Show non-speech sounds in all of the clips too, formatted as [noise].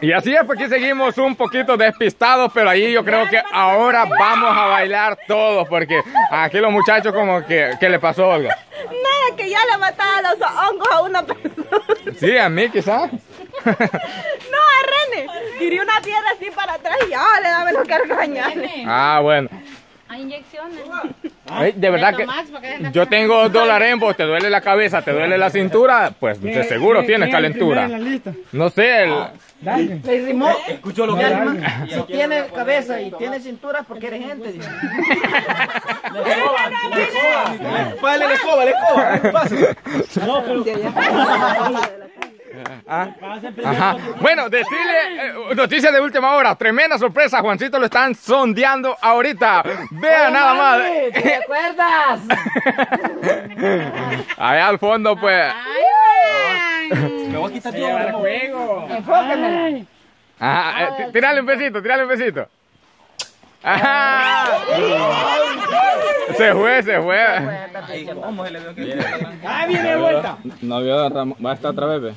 Y así es, porque seguimos un poquito despistados, pero ahí yo creo que ahora vamos a bailar todos, porque aquí los muchachos como que, ¿qué le pasó, Olga? Nada, que ya le mataba los hongos a una persona. Sí, a mí quizás. [laughs] No, a René. Tiré una piedra así para atrás y ya le daba los cargañas. Ah, bueno. Hay inyecciones. [laughs] De verdad que yo tengo dos [laughs] dólares en vos, te duele la cabeza, te duele la cintura, pues de seguro tienes calentura. No sé, el- Le rimó. Escuchó lo que [laughs] Si tiene cabeza y tiene cintura, porque eres gente. escoba, escoba. Pásale. Ah, Ajá. Bueno, decirle eh, noticias de última hora. Tremenda sorpresa. Juancito lo están sondeando ahorita. Vea nada más. ¿Te [laughs] acuerdas? Allá al fondo, pues. Me voy a quitar todo el juego. Enfócame. Ajá. eh, Tírale un besito, tírale un besito. Ajá. Se fue, se fue. Ahí viene de vuelta. No vio Ramón. Va a estar otra vez, ve.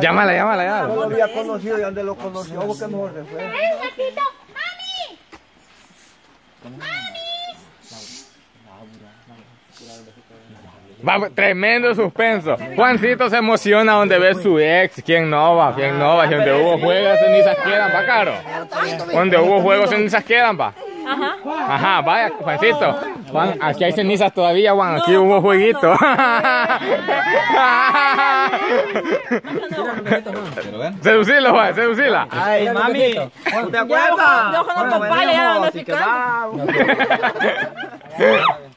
Llámala, llámala, No lo había conocido y donde lo conoció, porque mejor se fue. Va, tremendo suspenso. Juancito se emociona donde ve su ex. ¿Quién no va? ¿Quién no va? Y donde hubo juegos, cenizas quedan, va, caro. Donde hubo juegos, cenizas quedan, va. Ajá. Ajá, vaya, Juancito. Juan, aquí hay cenizas todavía, Juan. Aquí hubo jueguito. [laughs] Seducilo, Juan, seducila. Ay, mami. ¿Te Ya, acuerdas? yo con los papás le daban veníamos los y quedábamos. [laughs]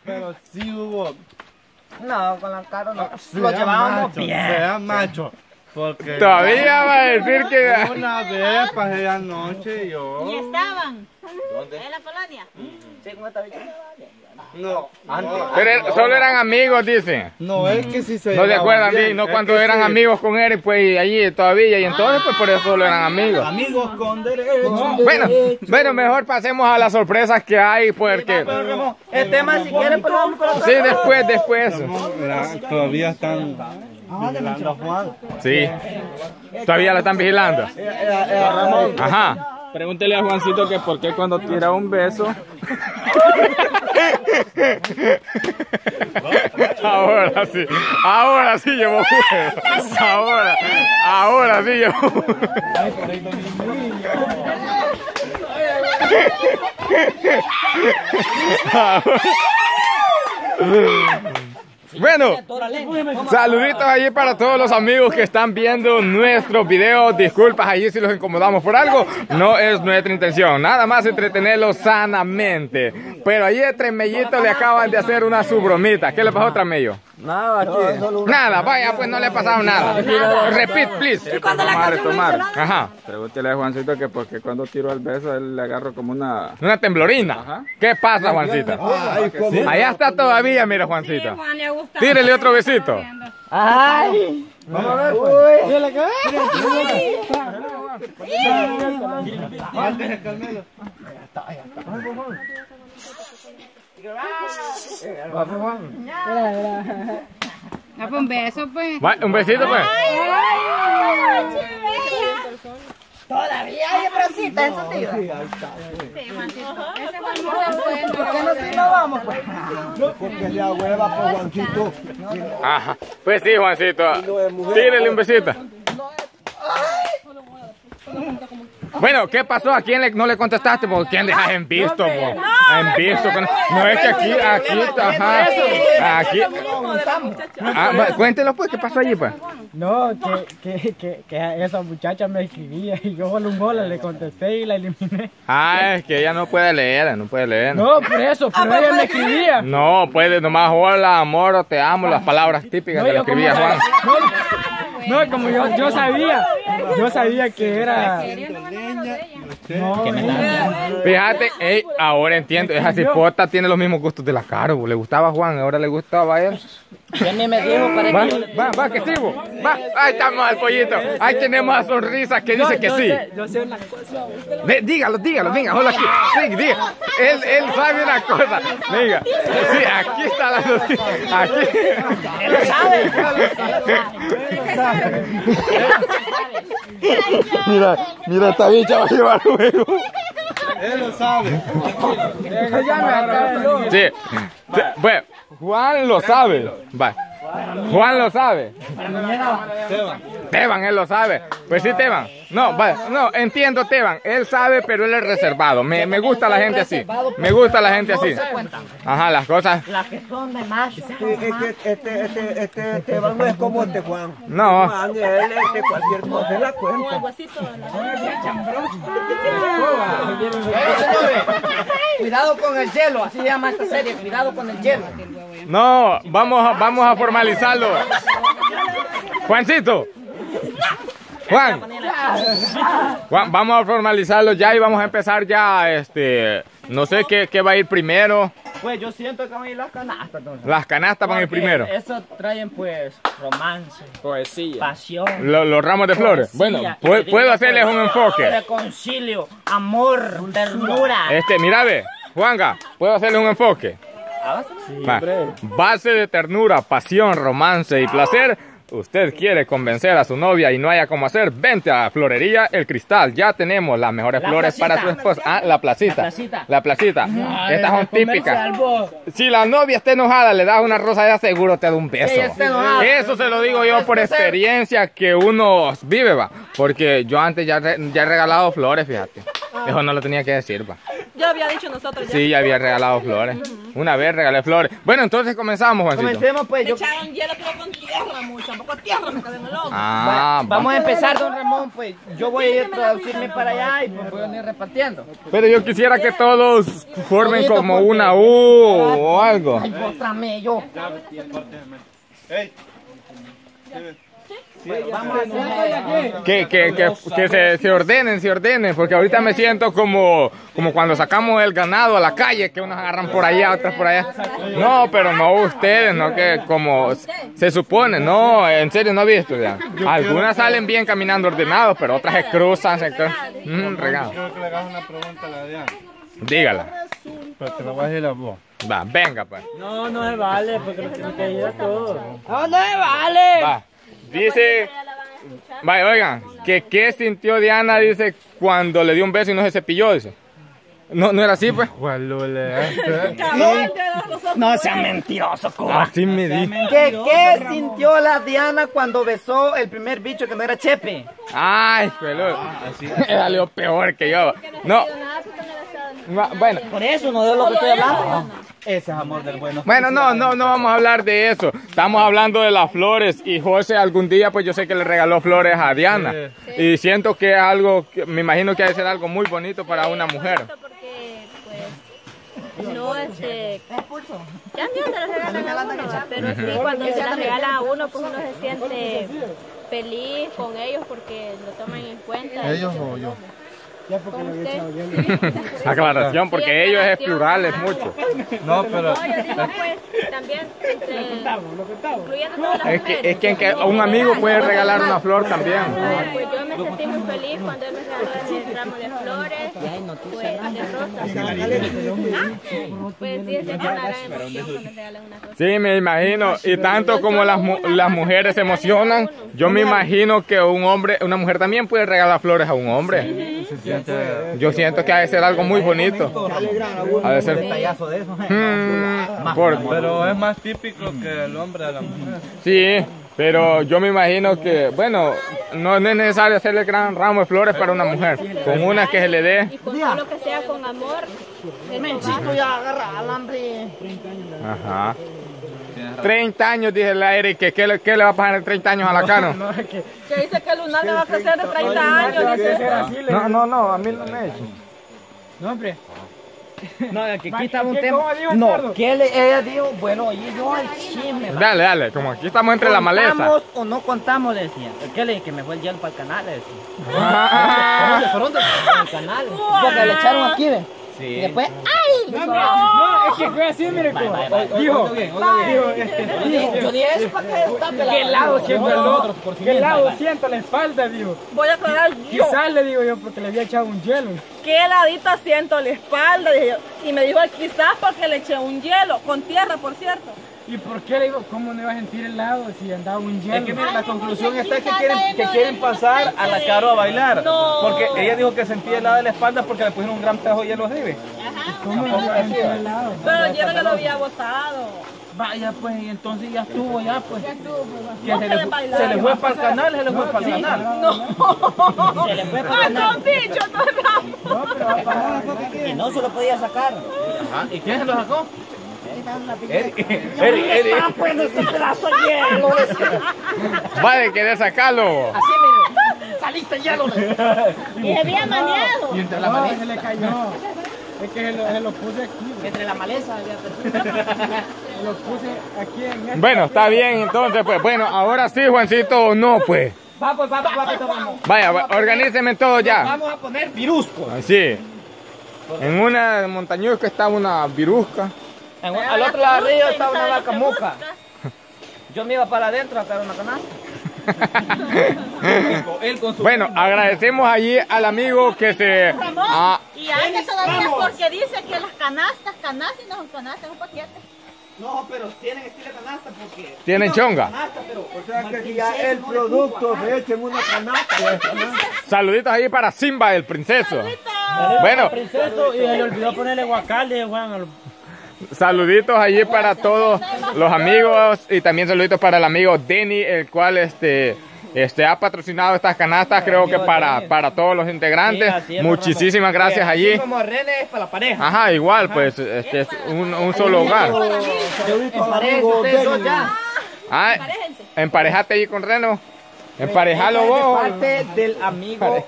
Pero sí hubo. No, con la cara no. Lo llevábamos bien. Sea macho. Porque Todavía va a decir que. una vez pasé anoche yo. ¿Y estaban? ¿Dónde? En la colonia. No, Pero er- solo eran amigos, dicen. no es que si se. No se acuerdan, bien, no es cuando que eran sí. amigos con él, pues allí todavía. Y entonces, pues por eso solo eran amigos. Amigos con derecho. Bueno, bueno, mejor pasemos a las sorpresas que hay, porque. Pero Ramón, el tema si quieres, pues vamos con Sí, después, después. Todavía están vigilando a Juan. Sí. Todavía la están vigilando. Ramón. Ajá. Pregúntele a Juancito que por qué cuando tira un beso. [laughs] Ahora sí, ahora sí llevó juego. Ahora, ahora sí llevó juego. Bueno, saluditos allí para todos los amigos que están viendo nuestros videos. Disculpas allí si los incomodamos por algo. No es nuestra intención. Nada más entretenerlos sanamente. Pero allí a Tremellito le acaban de hacer una subromita. ¿Qué le pasó a Tremello? Nada, aquí. Nada, vaya, pues no le ha pasado nada. Repeat, please. Tomar, tomar. Ajá. Pregúntele a Juancito que porque cuando tiro el beso él le agarro como una... Una temblorina. ¿Qué pasa, Juancita? Allá está todavía, mira, Juancita. Tírele otro besito. Ay. Vamos a ver, pues. Ah, pues un beso, pues. Un besito, pues. Todavía hay bracita eso, tío. Sí, Juancito. Ese Juan no se puede. ¿Por qué no si no vamos, pues? Porque le hueva por Juancito. Ajá. Pues sí, Juancito. Tírele un besito. Bueno, ¿qué pasó? ¿A quién le- no le contestaste? ¿Por quién dejas en visto? po? En visto. No es que aquí, aquí, ajá. Aquí. Ah, cuéntelo pues, ¿qué pasó allí pues? No, que, que, que, que esa muchacha me escribía y yo con un bola le contesté y la eliminé. Ah, es que ella no puede leer, no puede leer. No, por eso, pero ella me escribía. No, puede nomás hola, amor, o te amo, las palabras típicas que le yo como escribía Juan. No, no, como yo, yo sabía, yo sabía que era... No, Fíjate, ey, ahora entiendo, esa cipota tiene los mismos gustos de la Caro, le gustaba a Juan, ahora le gustaba a él. Ya ni me dijo para Va, que... va, va, que sí, bo. va, ahí estamos al pollito, ahí tenemos a sonrisa que dice que sí. yo sé una cosa. Dígalo, dígalo, venga, hola aquí, sí, diga, él, él sabe una cosa, venga, sí, aquí está la noticia, aquí. Mira, mira, esta bicha va a llevar luego. Él lo sabe. Sí, Bueno, Juan lo sabe. Va. Juan lo sabe. Teban, él lo sabe. Pues sí, Teban. No, va, no, entiendo, Teban. Él sabe, pero él es reservado. Me, me gusta la gente así. Me gusta la gente así. Ajá, las cosas. Las que son de macho. Es este, este, este, este Juan no es como este Juan. No. Juan, él, este, cualquier cosa, él la cuenta. Cuidado con el hielo, así se llama esta serie. Cuidado con el hielo. No, vamos a, vamos a formalizarlo. Juancito. Juan. Juan, vamos a formalizarlo ya y vamos a empezar ya, este, no sé qué, qué va a ir primero. Pues yo siento que van a ir las canastas. entonces. Las canastas van a ir primero. Eso traen pues romance, Poesía. pasión. Lo- los ramos de flores. Bueno, poesía, puedo digo, hacerles un enfoque. Reconcilio, amor, ternura. Este, mira, ve, Juanga, puedo hacerle un enfoque. Va. Base de ternura, pasión, romance y placer. Usted quiere convencer a su novia y no haya cómo hacer, vente a Florería El Cristal. Ya tenemos las mejores La flores placita. para su esposa. Ah, la placita. La placita. La placita. Estas son típicas. Si la novia está enojada, le das una rosa, ya seguro te da un beso. enojada. Eso se lo digo yo por experiencia que uno vive, va. Porque yo antes ya, re- ya he regalado flores, fíjate. Eso no lo tenía que decir, va. Ya había dicho nosotros ya. Sí, ya había regalado flores. Una vez regalé flores. Bueno, entonces comenzamos, Juancito. Comencemos pues. Yo, echaron hielo pero con tierra mucho. Tampoco tierra me quedé en el ojo. Ah, va. vamos a empezar, don Ramón. Pues yo voy a ir a traducirme para allá y pues voy a ir repartiendo. Pero yo quisiera que todos formen como una U o algo. Ay, mostrame yo. Vamos a hacer. Que, que, que, que se, se ordenen, se ordenen, porque ahorita me siento como, como cuando sacamos el ganado a la calle, que unos agarran por allá, otros por allá. No, pero no ustedes, no que como se supone, no, en serio no he visto ya. Algunas salen bien caminando ordenados, pero otras se cruzan, se cruzan. Mm, regalo. Quiero que le hagas una pregunta a la Diana. Dígala. Pero te la voy a decir a vos. Va, venga pues. No, no se vale, porque lo que ir a todo. Va. Dice, vaya, oigan, que qué sintió Diana, dice, cuando le dio un beso y no se cepilló, dice. No, no era así, pues. [laughs] No sea mentiroso, cobarde. Así me di. ¿Qué, ¿Qué sintió la Diana cuando besó el primer bicho que no era Chepe? Ay, peludo. Era lo [laughs] peor que yo. No. Bueno, Por eso no de lo que estoy hablando. Ese es amor del bueno. bueno, no, no, no vamos a hablar de eso. Estamos hablando de las flores y José algún día, pues yo sé que le regaló flores a Diana. Y siento que es algo, que, me imagino que ha de ser algo muy bonito para una mujer. Porque, pues, no, este... Ya ni donde lo regalan a uno, pero sí, cuando se las regalan a uno, pues uno se siente feliz con ellos porque lo toman en cuenta. ¿Ellos o yo? Con usted. Aclaración, porque ellos es plural, es mucho. No, pero. No, yo digo, pues, también, entre, incluyendo todas las Es que, mujeres. es que, que un amigo puede regalar una flor también. Pues yo me sentí muy feliz cuando él me regaló ese ramo de flores, pues de rosas. Ah, Pues sí, es una gran emoción cuando regalan una rosa. Sí, me imagino. Y tanto como las, mu- las mujeres se emocionan, yo me imagino que un hombre, una mujer también puede regalar flores a un hombre. Yo siento que ha de ser algo muy bonito. Ha de ser. Detallazo de eso. Mm, por- Pero es más típico que el hombre a la mujer. sí, pero yo me imagino que, bueno, no, no es necesario hacerle gran ramo de flores para una mujer. Con una que se le dé. Y con todo lo que sea con amor, Menchito ya agarra alambre. Ajá. 30 años, dice la Eric, que qué le, qué le va a pasar en 30 años a la [laughs] cano. Que dice que el lunar me va a crecer de 30 años. Dice. No, no, no, a mí no me echen. No, hombre. [laughs] No, que aquí estaba un ¿Qué- tema. No, que le- ella dijo, bueno, oye, yo al chisme. Dale, dale, como aquí estamos entre la maleza. ¿Contamos o no contamos? Le decía. ¿Qué le dije? Que me fue el hielo para el canal, le decía. Ah, el canal. [laughs] Porque le echaron aquí, ¿ve? Y después, ¡ay! No, es que fue así, mire, como. Dijo, dijo, este, dijo, Yo dije eso para que destape la ¿qué lado siento el otro? ¿Qué lado siento la espalda, dijo? Voy a aclarar yo. Quizás le digo yo porque le había echado un hielo. ¿Qué ladito siento la espalda? Dije yo. Y me dijo quizás porque le eché un hielo, con tierra, por cierto. ¿Y por qué le digo, cómo no iba a sentir helado si andaba un hielo? Es que mira, la conclusión está que quieren, que quieren pasar a la Caro a bailar. Porque ella dijo que sentía helada de la espalda porque le pusieron un gran pedazo de hielo arriba. ¿Cómo no iba a sentir helado? Pero yo no lo había botado. Vaya, pues, y entonces ya estuvo, ya, pues. Ya estuvo, pues. Se, le, se le fue para el canal, se le fue para el canal. Se le fue para ¡Ay, ganar. con bicho, no era. Que no se lo podía sacar. Ajá, ¿Y quién se lo sacó? Eric. Ah, pues ese pedazo de hielo. Va de querer sacarlo. Así, mire. Saliste hielo. Y se había maneado. Y entre la manija. se le cayó. Es que se lo, se lo puse aquí. Entre la maleza. Se lo puse aquí en. Bueno, está bien, entonces, pues, bueno, ahora sí, Juancito, no, pues. Va, pues, va, va, pues, vamos. Vaya, va- organícenme todo ya. Vamos a poner virusco. Así. En una montañusca está una virusca. En un- al otro lado del río estaba una vaca muca. Yo me iba para adentro a sacar una canasta. Él con su. Bueno, agradecemos allí al amigo que se... Ramón, Ah, y anda todavía porque dice que las canastas, canastas y no son canastas, son paquetes. No, pero tienen estilo canasta porque. Tienen chonga. Canasta, pero. O sea que si ya el producto se echa en una canasta, pues. Saluditos ahí para Simba, el princeso. Bueno, Princeso y le olvidó ponerle guacale, Juan. al- saluditos allí para todos los amigos y también saluditos para el amigo Denny, el cual este... Este ha patrocinado estas canastas, creo que para, para todos los integrantes. Muchísimas gracias allí. como René es para la pareja. Ajá, igual, pues este es un, un solo hogar. Ya. Ah, emparejate ahí con Reno. Emparejalo De vos. parte del amigo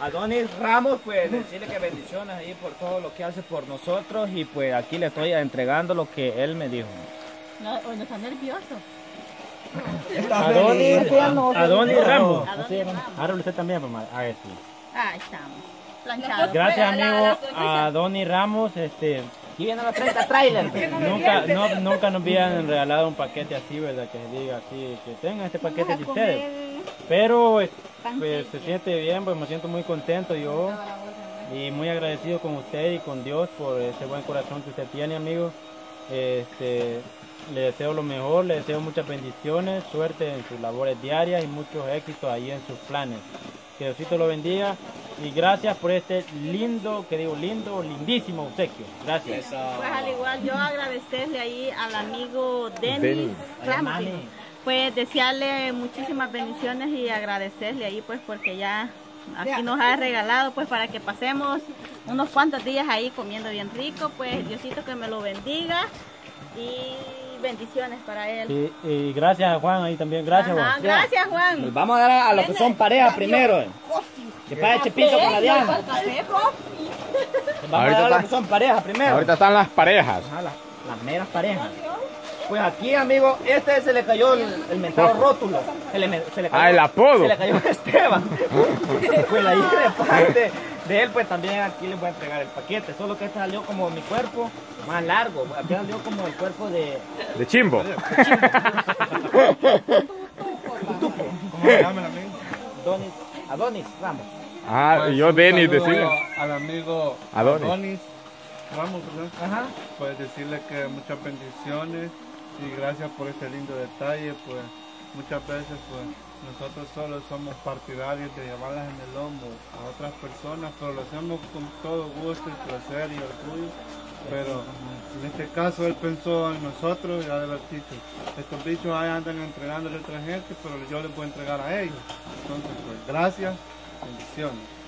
Adonis Ramos, pues decirle que bendiciones ahí por todo lo que hace por nosotros y pues aquí le estoy entregando lo que él me dijo. No, no está nervioso. Adonis, Adonis Ramos. Ahora usted también, mamá. A ver, sí. Ahí estamos. Planchado. Gracias, amigo, a Donny Ramos. Este, Aquí vienen los 30 trailers. nunca, no, nunca nos habían regalado un paquete así, ¿verdad? Que diga así, que tengan este paquete de ustedes. Pero pues, se siente bien, pues me siento muy contento yo y muy agradecido con usted y con Dios por ese buen corazón que usted tiene, amigo. Este, le deseo lo mejor, le deseo muchas bendiciones, suerte en sus labores diarias y muchos éxitos ahí en sus planes. Que Diosito lo bendiga y gracias por este lindo, que digo lindo, lindísimo obsequio. Gracias. Pues al igual yo agradecerle ahí al amigo Denis Denis. Pues desearle muchísimas bendiciones y agradecerle ahí pues porque ya aquí nos ha regalado pues para que pasemos unos cuantos días ahí comiendo bien rico. Pues Diosito que me lo bendiga y bendiciones para él. Y, y gracias a Juan ahí también, gracias Ajá, Juan. gracias Juan. Vamos a dar a los que son pareja primero. Que pague Chepito con la Diana. Vamos a Ahorita dar a los está- que son pareja primero. Ahorita están las parejas. Ajá, las, las meras parejas. Pues aquí, amigo, este se le cayó el, el mentado rótulo. Se le, se le cayó, Ah, el apodo. Se le cayó a [laughs] Esteban. [laughs] pues ahí de parte de él, pues también aquí les voy a entregar el paquete. Solo que este salió como mi cuerpo más largo. Aquí salió como el cuerpo de De chimbo. [laughs] ¿Cómo se llama el amigo? Donis, Adonis Ramos. Ah, Pues, yo un Denis decía. Al amigo Adonis. Adonis Ramos, ¿verdad? Ajá. Pues decirle que muchas bendiciones y gracias por este lindo detalle. Pues muchas veces pues nosotros solo somos partidarios de llevarlas en el hombro a otras personas, pero lo hacemos con todo gusto y placer y orgullo. Pero en este caso él pensó en nosotros y ha de estos bichos ahí andan entregándole a otra gente, pero yo les voy a entregar a ellos. Entonces, pues gracias, bendiciones.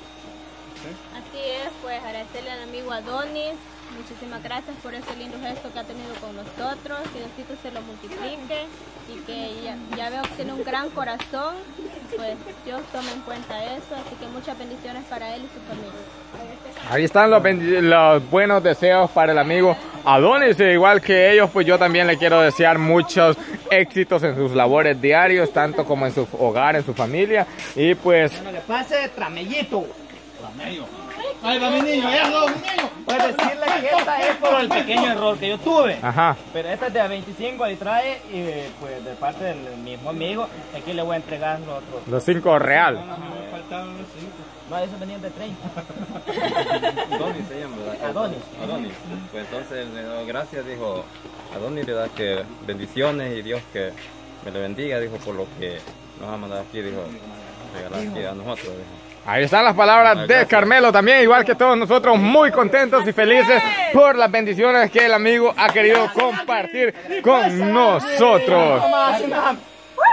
Así es, pues agradecerle al amigo Adonis. Muchísimas gracias por ese lindo gesto que ha tenido con nosotros. Que Diosito se lo multiplique y que ya, ya veo que tiene un gran corazón. Pues Dios tome en cuenta eso. Así que muchas bendiciones para él y su familia. Ahí están los, los buenos deseos para el amigo Adonis. e Igual que ellos, pues yo también le quiero desear muchos éxitos en sus labores diarios, tanto como en su hogar, en su familia. Y pues, no le pase tramellito. Tramello. Ahí va mi niño, allá va mi niño. Pues decirle que esta es por el pequeño error que yo tuve. ajá. Pero esta es de 25, ahí trae, y pues de parte del mismo amigo, aquí le voy a entregar los otros. Los cinco real. Me los cinco. No, esos venían de 30. [laughs] Adonis se llama, ¿verdad? Adonis. Adonis. Pues entonces le doy gracias, dijo Adonis, ¿verdad? Que bendiciones y Dios que me le bendiga, dijo, por lo que nos ha mandado aquí, dijo, regalar aquí a nosotros, dijo. Ahí están las palabras de Carmelo también, igual que todos nosotros, muy contentos y felices por las bendiciones que el amigo ha querido compartir con nosotros.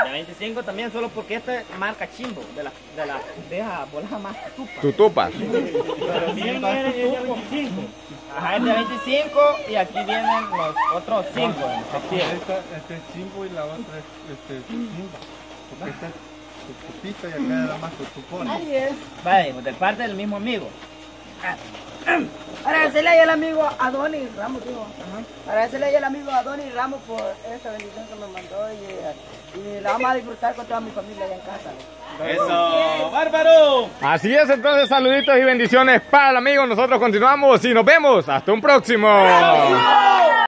De 25 también, solo porque esta es marca chimbo, de la, de la, deja volar más tupa. Tutupas. También viene el de 25. Ajá, es de 25 y aquí vienen los otros 5. Aquí. Esta, este es chimbo y la otra es este, chimba. Es tutupita y acá era más tutupona. Vale, pues de parte del mismo amigo. Agradecerle ahí al amigo Adonis Ramos, digo. Agradecerle ahí al amigo Adonis Ramos por esta bendición que me mandó y, y la vamos a disfrutar con toda mi familia allá en casa. ¡Eso! ¡Bárbaro! Así es, entonces saluditos y bendiciones para el amigo. Nosotros continuamos y nos vemos. Hasta un próximo.